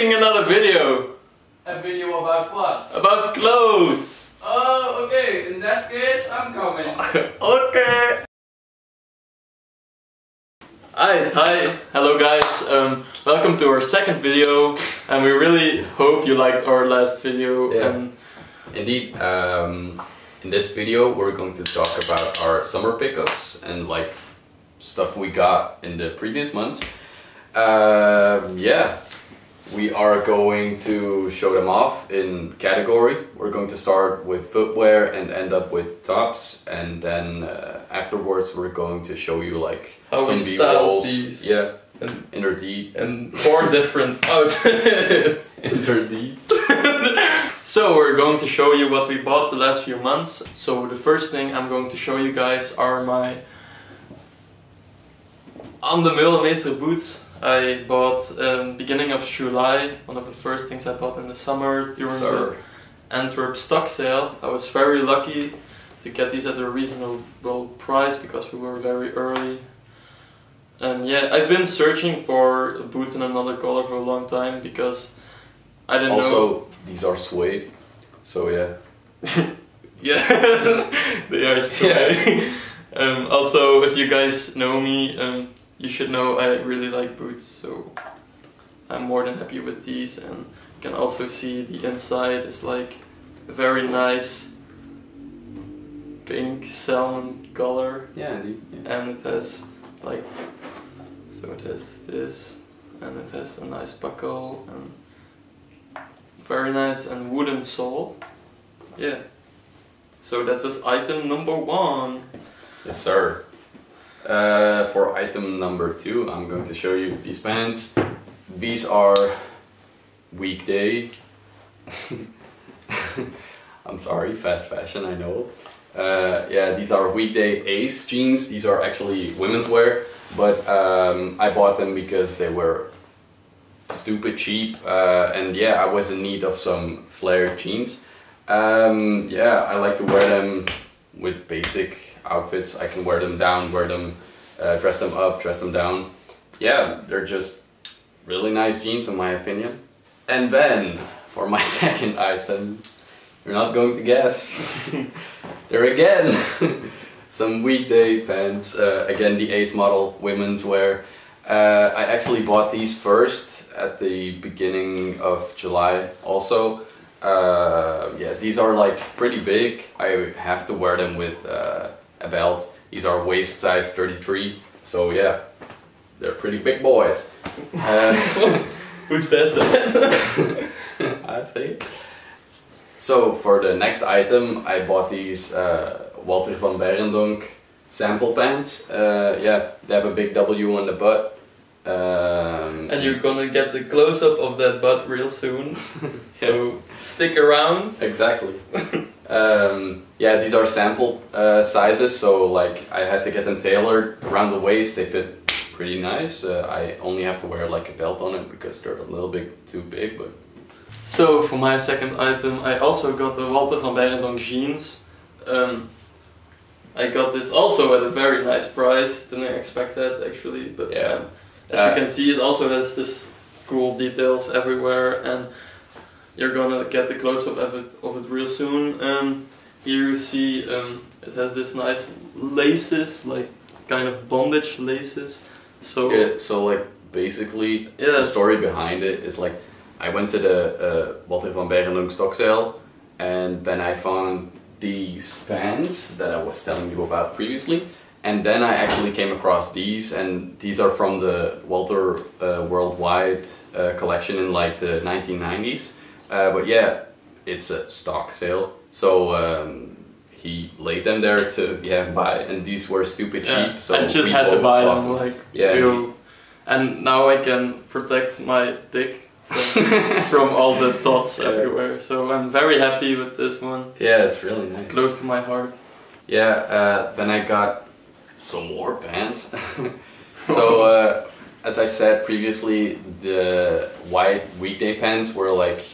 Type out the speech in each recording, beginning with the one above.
making another video A video about what? about clothes. Oh, okay. In that case, I'm coming. okay. Alright, hi, hello guys, um, welcome to our second video and we really hope you liked our last video Yeah. and Indeed, um, in this video we're going to talk about our summer pickups and like stuff we got in the previous months. Um yeah, we are going to show them off in category. We're going to start with footwear and end up with tops and then uh, afterwards we're going to show you like How some style B-rolls. these. Yeah, and, indeed. and four different outfits. Indeed. so we're going to show you what we bought the last few months. So the first thing I'm going to show you guys are my Ann Demeulemeester boots. I bought um, beginning of July, one of the first things I bought in the summer during Sir. the Antwerp stock sale. I was very lucky to get these at a reasonable price because we were very early. And yeah, I've been searching for boots in another color for a long time because I didn't know. Also, these are suede, so yeah. Yeah, they are straight. um, also, if you guys know me, um, you should know I really like boots, so I'm more than happy with these. And you can also see the inside is like a very nice pink salmon color, Yeah, indeed. Yeah. and it has like so it has this, and it has a nice buckle and very nice and wooden sole. Yeah. So that was item number one. Yes, sir. Uh, for item number two, I'm going to show you these pants. These are weekday. I'm sorry, fast fashion, I know. Uh, yeah, these are weekday Ace jeans. These are actually women's wear, but um, I bought them because they were stupid cheap. Uh, and yeah, I was in need of some flared jeans. Um, yeah, I like to wear them with basic outfits. I can wear them down, wear them, uh, dress them up, dress them down. Yeah, they're just really nice jeans in my opinion. And then for my second item, you're not going to guess. there again, some weekday pants. Uh, again, the Ace model women's wear. Uh, I actually bought these first at the beginning of July also. Uh, yeah, these are like pretty big. I have to wear them with uh, a belt. These are waist size 33. So yeah, they're pretty big boys. Uh, Who says that? I see. So for the next item, I bought these uh, Walter van Beirendonck sample pants. Uh, yeah, they have a big W on the butt. Um, and you're gonna get the close up of that butt real soon. So stick around. Exactly. um, yeah, these are sample uh, sizes, so like I had to get them tailored around the waist. They fit pretty nice. Uh, I only have to wear like a belt on it because they're a little bit too big, but So for my second item, I also got the Walter van Beirendonck jeans. Um, I got this also at a very nice price. Didn't expect that actually, but Yeah. um, as Uh, you can see, it also has this cool details everywhere, and you're gonna get the close up of it of it real soon. Um, here you see um, it has this nice laces, like kind of bondage laces. So Yeah, so like basically the story behind it is like I went to the uh, Walter van Beirendonck stock sale and then I found these pants that I was telling you about previously and then I actually came across these and these are from the Walter uh, Worldwide uh, collection in like the 1990s uh, but yeah it's a stock sale so um, he laid them there to yeah buy and these were stupid Yeah, cheap so I just had to buy them. Like, Yeah, ew. and now I can protect my dick from, from all the dots Yeah. everywhere. So I'm very happy with this one. Yeah, it's really nice. Close to my heart. Yeah, uh, then I got some more pants. so, uh, as I said previously, the white weekday pants were like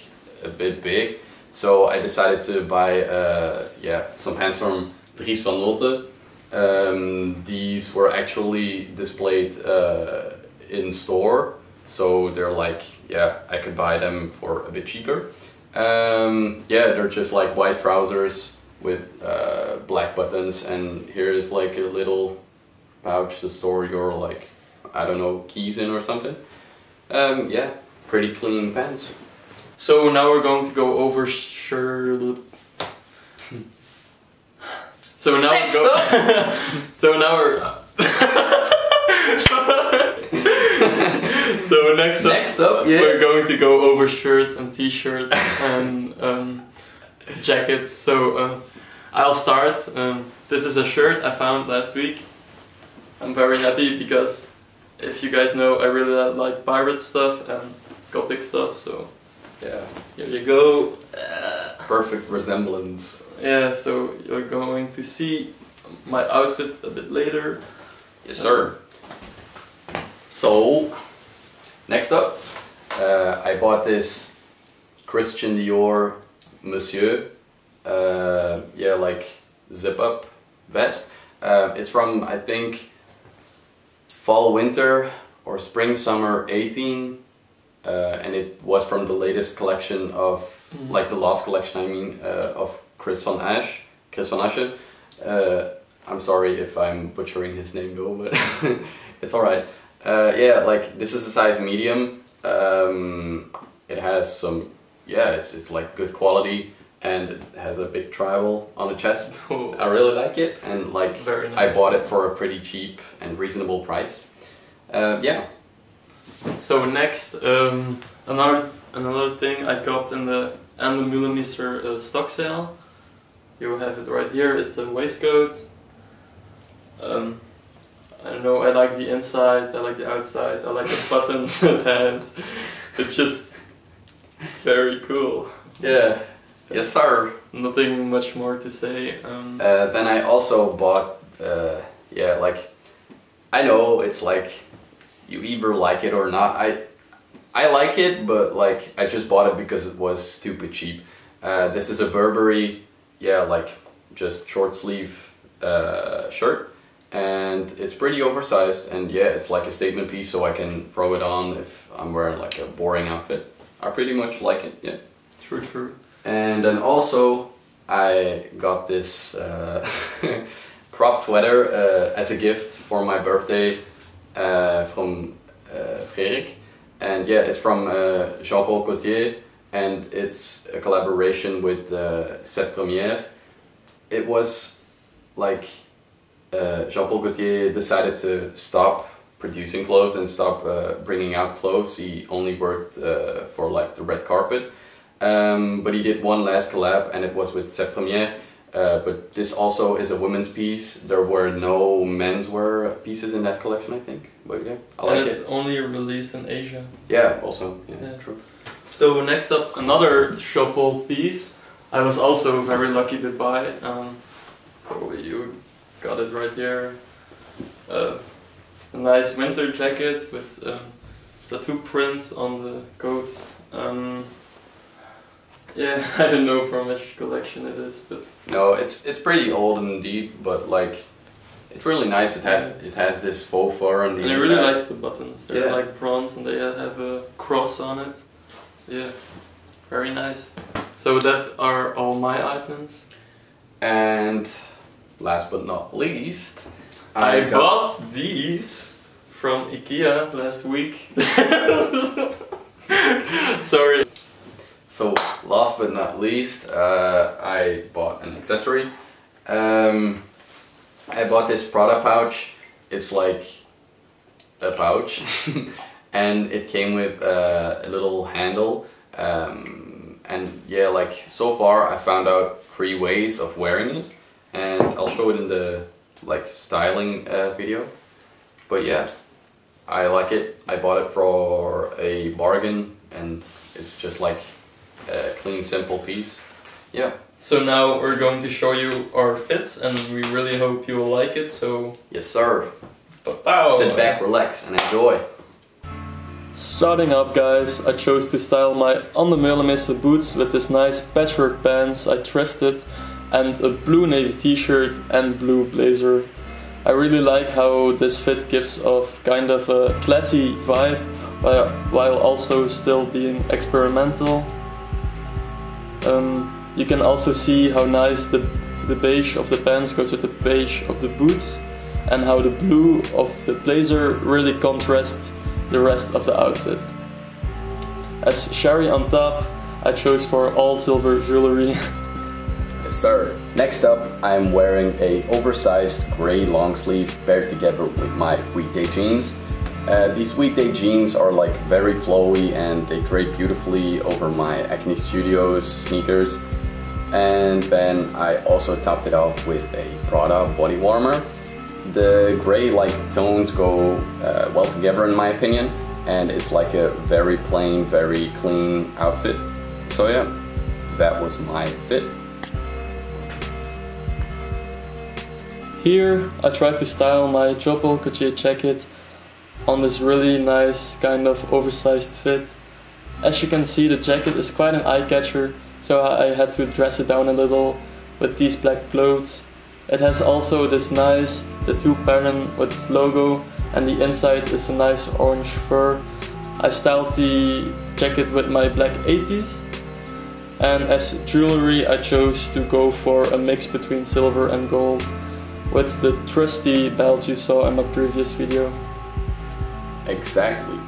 a bit big. So I decided to buy, uh, yeah, some pants from Dries van Noten. Um, these were actually displayed uh, in store so they're like yeah I could buy them for a bit cheaper. Um, yeah, they're just like white trousers with uh, black buttons, and here is like a little pouch to store your like I don't know keys in or something. Um, yeah, pretty clean pants. So now we're going to go over shirt. So now Next we go. so now we're. so next up, Next up, yeah. we're going to go over shirts and t-shirts and um, jackets. So uh, I'll start. Um, this is a shirt I found last week. I'm very happy because if you guys know, I really like pirate stuff and gothic stuff. So Yeah, here you go. Uh, perfect resemblance. yeah, so you're going to see my outfit a bit later. Yes, sir. So, next up, uh, I bought this Christian Dior Monsieur, uh, yeah, like zip up vest. Uh, it's from, I think, fall, winter, or spring, summer 18. Uh, and it was from the latest collection of, Mm. like the last collection, I mean, uh, of Chris van Ash, Kris van Assche. Uh, I'm sorry if I'm butchering his name though, but it's alright. Uh, yeah, like this is a size medium. Um, it has some, yeah, it's it's like good quality, and it has a big tribal on the chest. Oh, I really like it, and like very nice. I bought it for a pretty cheap and reasonable price. Uh, yeah, So next, um, another another thing I got in the Ann Demeulemeester uh, stock sale. You have it right here. It's a waistcoat. Um, I don't know. I like the inside. I like the outside. I like the buttons it has. It's just very cool. yeah, yes sir. Nothing much more to say. Um, Uh, then I also bought, uh, yeah, like I know it's like you either like it or not. I I like it, but like I just bought it because it was stupid cheap. Uh, this is a Burberry, yeah, like just short sleeve uh, shirt, and it's pretty oversized. And yeah, it's like a statement piece, so I can throw it on if I'm wearing like a boring outfit. I pretty much like it. Yeah. true, true. And then also, I got this uh, crop sweater uh, as a gift for my birthday uh, from uh. And yeah, it's from uh, Jean Paul Gaultier and it's a collaboration with uh, Sept Première. It was like uh, Jean Paul Gaultier decided to stop producing clothes and stop uh, bringing out clothes. He only worked uh, for like the red carpet. Um, but he did one last collab and it was with Sept Première. Uh, but this also is a women's piece. There were no menswear pieces in that collection, I think. But yeah, I like and it's it. only released in Asia. Yeah, also. Yeah, Yeah. true. So next up, another shuffle piece. I was also very lucky to buy. Um, so you got it right here. Uh, a nice winter jacket with um, tattoo prints on the coat. Um, yeah, I don't know from which collection it is, but No, it's it's pretty old indeed, but like it's really nice. It has it has this faux fur on the and I really like the buttons. They're Yeah. like bronze and they have a cross on it. So yeah, very nice. So that are all my items. And last but not least, I, got- bought these from IKEA last week. Sorry. So last but not least, uh, I bought an accessory. Um, I bought this Prada pouch. It's like a pouch, and it came with uh, a little handle. Um, and yeah, like so far, I found out three ways of wearing it, and I'll show it in the like styling uh, video. But yeah, I like it. I bought it for a bargain, and it's just like a clean, simple piece. Yeah. So now we're going to show you our fits and we really hope you will like it. So, Yes, sir. pow! Sit back, relax, and enjoy. Starting off guys, I chose to style my Ann Demeulemeester boots with this nice patchwork pants I thrifted and a blue navy t-shirt and blue blazer. I really like how this fit gives off kind of a classy vibe while, while also still being experimental. Um, you can also see how nice the, the beige of the pants goes with the beige of the boots and how the blue of the blazer really contrasts the rest of the outfit. As cherry on top, I chose for all silver jewelry. yes sir. Next up, I'm wearing a oversized gray long sleeve paired together with my weekday jeans. Uh, these weekday jeans are like very flowy and they drape beautifully over my Acne Studios sneakers. And then I also topped it off with a Prada body warmer. The gray like tones go uh, well together in my opinion and it's like a very plain, very clean outfit. So yeah, that was my fit. Here I tried to style my Jean Paul Gaultier jacket on this really nice kind of oversized fit. As you can see the jacket is quite an eye catcher so I had to dress it down a little with these black clothes. It has also this nice tattoo pattern with its logo and the inside is a nice orange fur. I styled the jacket with my black Eytys and as jewelry I chose to go for a mix between silver and gold with the trusty belt you saw in my previous video. Exactly.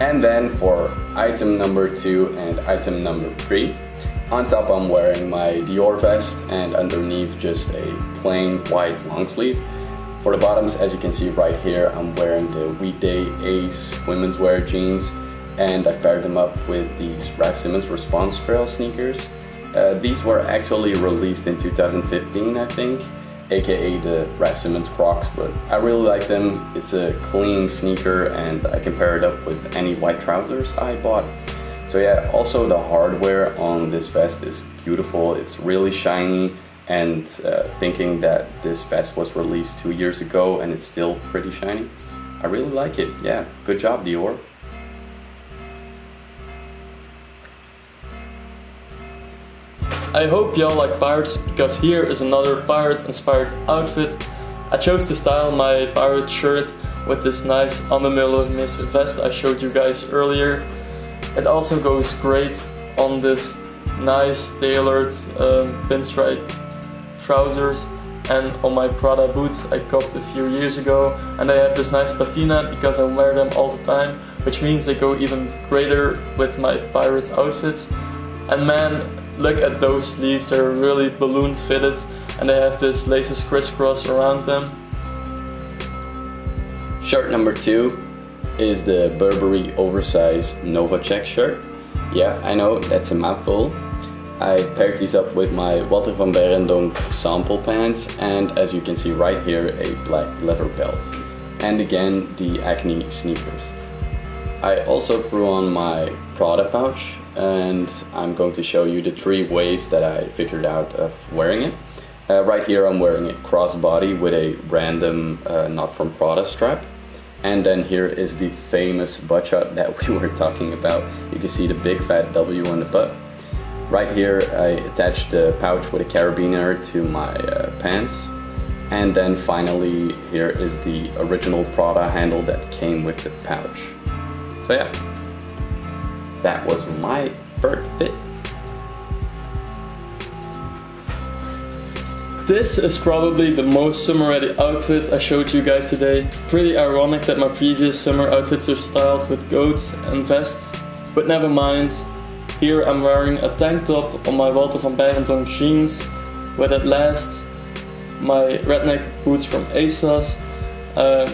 And then for item number two and item number three, on top I'm wearing my Dior vest and underneath just a plain white long sleeve. For the bottoms, as you can see right here, I'm wearing the Weekday Ace women's wear jeans and I paired them up with these Raf Simons Response Trail sneakers. Uh, these were actually released in 2015, I think, aka the Raf Simons Crocs, but I really like them. It's a clean sneaker and I can pair it up with any white trousers I bought. So yeah, also the hardware on this vest is beautiful. It's really shiny and uh, thinking that this vest was released two years ago and it's still pretty shiny. I really like it. Yeah, good job Dior. I hope y'all like pirates because here is another pirate inspired outfit. I chose to style my pirate shirt with this nice Miss vest I showed you guys earlier. It also goes great on this nice tailored um, pinstripe trousers and on my Prada boots I copped a few years ago and I have this nice patina because I wear them all the time which means they go even greater with my pirate outfits and man Look at those sleeves, they're really balloon fitted and they have this laces crisscross around them. Shirt number two is the Burberry oversized Nova check shirt. Yeah, I know, that's a mouthful. I paired these up with my Walter van Beirendonck sample pants and as you can see right here, a black leather belt. And again, the Acne sneakers. I also threw on my Prada pouch and I'm going to show you the three ways that I figured out of wearing it. Uh, right here I'm wearing it crossbody with a random uh, not from Prada strap. And then here is the famous butt shot that we were talking about. You can see the big fat W on the butt. Right here I attached the pouch with a carabiner to my uh, pants. And then finally here is the original Prada handle that came with the pouch. So yeah, that was my bird fit. This is probably the most summer ready outfit I showed you guys today. Pretty ironic that my previous summer outfits are styled with goats and vests, but never mind. Here I'm wearing a tank top on my Walter van Beirendonck jeans, with at last my redneck boots from ASOS. Uh,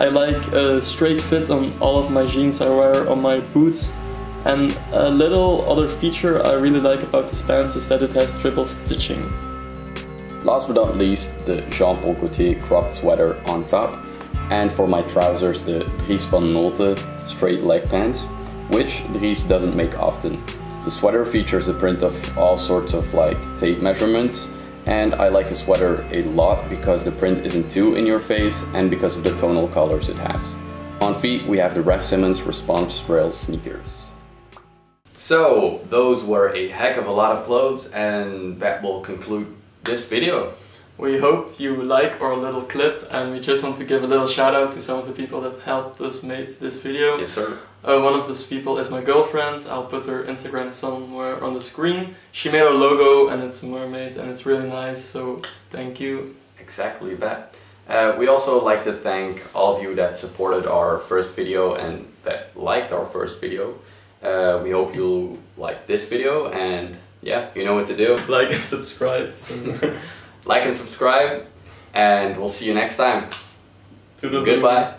I like a straight fit on all of my jeans I wear on my boots and a little other feature I really like about this pants is that it has triple stitching. Last but not least, the Jean Paul Gaultier cropped sweater on top. And for my trousers, the Dries van Noten straight leg pants, which Dries doesn't make often. The sweater features a print of all sorts of like tape measurements and I like the sweater a lot because the print isn't too in your face and because of the tonal colors it has. On feet we have the Raf Simons Response Trail sneakers. So those were a heck of a lot of clothes and that will conclude this video. We hoped you like our little clip, and we just want to give a little shout out to some of the people that helped us make this video. Yes, sir. Uh, one of those people is my girlfriend. I'll put her Instagram somewhere on the screen. She made our logo, and it's a mermaid, and it's really nice. So thank you. Exactly that. Uh, we also like to thank all of you that supported our first video and that liked our first video. Uh, we hope you like this video and yeah, you know what to do. Like and subscribe. Like and subscribe and we'll see you next time. Goodbye.